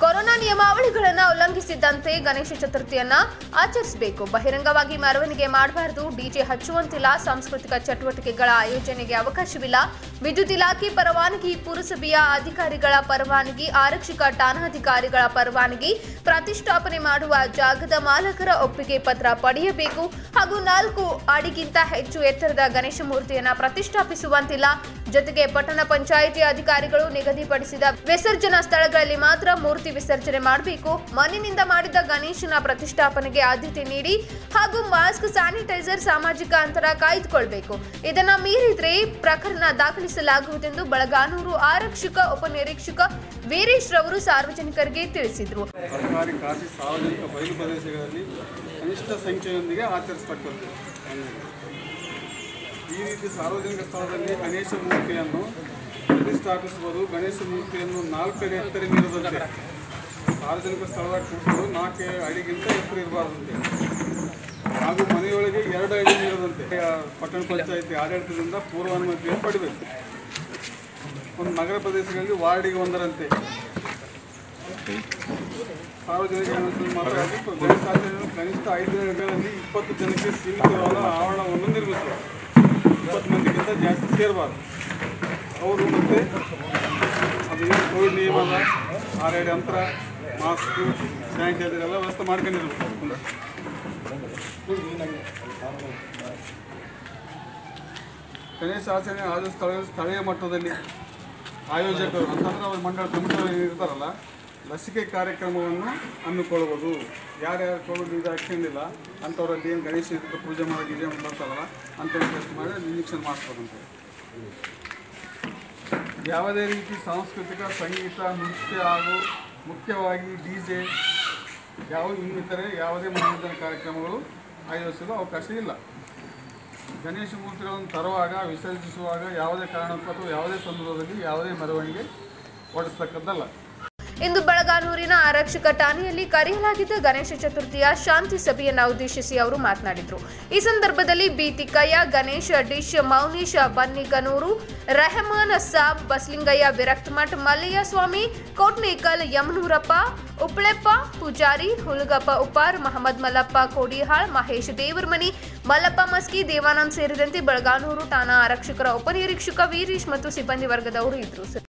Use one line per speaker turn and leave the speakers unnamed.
Corona ನಿಯಮಾವಳಿಗಳನ್ನು ಉಲ್ಲಂಘಿಸಿದಂತೆ ಗಣೇಶ ಚತುರ್ಥಿಯನ್ನ ಆಚರಿಸಬೇಕು. ಬಹಿರಂಗವಾಗಿ ಮೆರವಣಿಗೆ ಮಾಡಬಾರದು. ಡಿಜೆ ಹಚ್ಚುವಂತಿಲ್ಲ. ಸಾಂಸ್ಕೃತಿಕ ಚಟುವಟಿಕೆಗಳ ಆಯೋಜನೆಗೆ ಅವಕಾಶವಿಲ್ಲ. ವಿದ್ಯುತ್ ಇಲಾಖೆ ಪರವಾನಗಿ, ಪುರಸಭೆಯ ಅಧಿಕಾರಿಗಳ ಪರವಾನಗಿ ಆರಕ್ಷಕ ಠಾಣಾಧಿಕಾರಿಗಳ ಪರವಾನಗಿ, ಪ್ರತಿಷ್ಠಾಪನೆ ಮಾಡುವ ಜಾಗದ ಮಾಲಕರ ಒಪ್ಪಿಗೆ ಪತ್ರ ಪಡೆಯಬೇಕು. ಹಾಗೂ ನಾಲ್ಕು ಅಡಿಗಿಂತ ಹೆಚ್ಚು ಎತ್ತರದ ಗಣೇಶ ಮೂರ್ತಿಯನ್ನು ಪ್ರತಿಷ್ಠಾಪಿಸುವಂತಿಲ್ಲ. ಜೊತೆಗೆ ಪಟ್ಟಣ ಪಂಚಾಯಿತಿ ಅಧಿಕಾರಿಗಳು ನಿಗದಿಪಡಿಸಿದ ವಿಸರ್ಜನಾ ಸ್ಥಳಗಳಲ್ಲಿ ಮಾತ್ರ ಮೂರ್ತಿ ವಿಸರ್ಜನೆ ಮಾಡಬೇಕು. ಮಣ್ಣಿನಿಂದ ಮಾಡಿದ ಗಣೇಶನ ಪ್ರತಿಷ್ಠಾಪನೆಗೆ ಆದ್ಯತೆ ನೀಡಿ ಹಾಗೂ ಮಾಸ್ಕ್, ಸ್ಯಾನಿಟೈಸರ್, ಸಾಮಾಜಿಕ ಅಂತರ ಕಾಯ್ದುಕೊಳ್ಬೇಕು. ಇದನ್ನ ಮೀರಿದ್ರೆ ಪ್ರಕರಣ ದಾಖಲಿಸಲಾಗುವುದೆಂದು ಬಳಗಾನೂರು ಆರಕ್ಷಕ, ಉಪನಿರೀಕ್ಷಕ ವೀರೇಶ್ ರವರು ಸಾರ್ವಜನಿಕರಿಗೆ ತಿಳಿಸಿದರು.
ಸರ್ಕಾರಿ ಖಾಸಗಿ ಸಾರ್ವಜನಿಕ ಬಯಲು ಪ್ರದೇಶಗಳಲ್ಲಿ ಕನಿಷ್ಠ ಸಂಖ್ಯೆಯೊಂದಿಗೆ ಆಚರಿಸತಕ್ಕದ್ದು ಈ ರೀತಿ ಸಾರ್ವಜನಿಕ ಸ್ಥಳದಲ್ಲಿ ಗಣೇಶ ಮೂರ್ತಿಯನ್ನು ಪ್ರತಿಷ್ಠಾಪಿಸುವುದು ಗಣೇಶ ಮೂರ್ತಿಯನ್ನು ನಾಲ್ಕಡಿ ಎತ್ತರ ಮೀರದಂತೆ ಸಾರ್ವಜನಿಕ ಸ್ಥಳದಾಗ ಕೂತ್ಕೊಂಡು ನಾಲ್ಕು ಅಡಿಗಿಂತ ಎತ್ತರ ಇರಬಾರ್ದಂತೆ. ಹಾಗೂ ಮನೆಯೊಳಗೆ ಎರಡು ಅಡಿ ಇರದಂತೆ ಪಟ್ಟಣ ಪಂಚಾಯಿತಿ ಆಡಳಿತದಿಂದ ಪೂರ್ವಾನುಮತಿಯನ್ನು ಪಡಿಬೇಕು ಒಂದು ನಗರ ಪ್ರದೇಶಗಳಲ್ಲಿ ವಾರ್ಡಿಗೆ ಒಂದರಂತೆ. ಸಾರ್ವಜನಿಕ ಮಾತ್ರ ಕನಿಷ್ಠ ಐದು ದಿನಗಳಲ್ಲಿ ಇಪ್ಪತ್ತು ಜನಕ್ಕೆ ಸೀಮಿತವಾದ ಆವರಣವನ್ನು ನಿರ್ಮಿಸುವ. ಇಪ್ಪತ್ತು ಮಂದಿಗಿಂತ ಜಾಸ್ತಿ ಸೇರಬಾರ್ದು. ಅವರು ಮತ್ತೆ ಅದು ಕೋವಿಡ್ ನಿಯಮದ ಆರೇಳು ಅಂತರ ಮಾಸ್ಕ್, ಸ್ಯಾನಿಟೈಸರ್ ಎಲ್ಲ ವ್ಯವಸ್ಥೆ ಮಾಡ್ಕೊಂಡಿರ್ಬೇಕು ಗಣೇಶ ಆಚರಣೆ ಆದ ಸ್ಥಳ, ಸ್ಥಳೀಯ ಮಟ್ಟದಲ್ಲಿ ಆಯೋಜಕರು, ಅಂತಂದ್ರೆ ಅವ್ರ ಮಂಡಳ ಕಮಿಟಿ ಇರ್ತಾರಲ್ಲ, ಲಸಿಕೆ ಕಾರ್ಯಕ್ರಮವನ್ನು ಹಮ್ಮಿಕೊಳ್ಬೋದು ಯಾರ್ಯಾರು ಕೋವಿಡ್ ಇದು ಹಾಕ್ಕೊಂಡಿಲ್ಲ ಅಂಥವ್ರಲ್ಲಿ ಏನು ಗಣೇಶ ಪೂಜೆ ಇದೆ ಅಂತ ಬರ್ತಾರಲ್ಲ ಅಂಥವ್ರು ಟೆಸ್ಟ್ ಮಾಡಿ ಇಂಜೆಕ್ಷನ್ ಮಾಡಿಸ್ಬೋದಂತೆ. ಯಾವುದೇ ರೀತಿ ಸಾಂಸ್ಕೃತಿಕ, ಸಂಗೀತ, ನೃತ್ಯ ಹಾಗೂ ಮುಖ್ಯವಾಗಿ ಡಿ ಜೆ ಯಾವ ಇನ್ನಿತರೆ ಯಾವುದೇ ಮನೋರಂಜನಾ ಕಾರ್ಯಕ್ರಮಗಳು ಆಯೋಜಿಸಲು ಅವಕಾಶ ಇಲ್ಲ. ಗಣೇಶ ಮೂರ್ತಿಗಳನ್ನು ತರುವಾಗ, ವಿಸರ್ಜಿಸುವಾಗ ಯಾವುದೇ ಕಾರಣಕ್ಕೂ ಅಥವಾ ಯಾವುದೇ ಸಂದರ್ಭದಲ್ಲಿ ಯಾವುದೇ ಮೆರವಣಿಗೆ ಓಡಿಸ್ತಕ್ಕದ್ದಲ್ಲ
ಇಂದು ಬೆಳಗಾನೂರಿನ ಆರಕ್ಷಕ ಠಾಣೆಯಲ್ಲಿ ಕರೆಯಲಾಗಿದ್ದ ಗಣೇಶ ಚತುರ್ಥಿಯ ಶಾಂತಿ ಸಭೆಯನ್ನ ಉದ್ದೇಶಿಸಿ ಅವರು ಮಾತನಾಡಿದರು. ಈ ಸಂದರ್ಭದಲ್ಲಿ ಬಿ ಗಣೇಶ ಡಿಶ್ ಮೌನೀಶ್ ಬನ್ನಿಗನೂರು ರೆಹಮಾನ್ ಸಾಬ್, ಬಸ್ಲಿಂಗಯ್ಯ, ವಿರಕ್ತಮಠ್ ಮಲ್ಲಯ್ಯ ಸ್ವಾಮಿ ಕೋಟ್ನೇಕಲ್, ಯಮನೂರಪ್ಪ ಉಪ್ಪಳೆಪ್ಪ ಪೂಜಾರಿ, ಹುಲಗಪ್ಪ, ಉಪ್ಪಾರ್, ಮಹಮ್ಮದ್ ಮಲ್ಲಪ್ಪ, ಕೋಡಿಹಾಳ್, ಮಹೇಶ್ ದೇವರ್ಮನಿ, ಮಲ್ಲಪ್ಪ ಮಸ್ಕಿ, ದೇವಾನಂದ್ ಸೇರಿದಂತೆ ಬೆಳಗಾನೂರು ಠಾಣಾ ಆರಕ್ಷಕರ ಉಪನಿರೀಕ್ಷಕ ವೀರೀಶ್ ಮತ್ತು ಸಿಬ್ಬಂದಿ ವರ್ಗದವರು ಇದ್ದರು.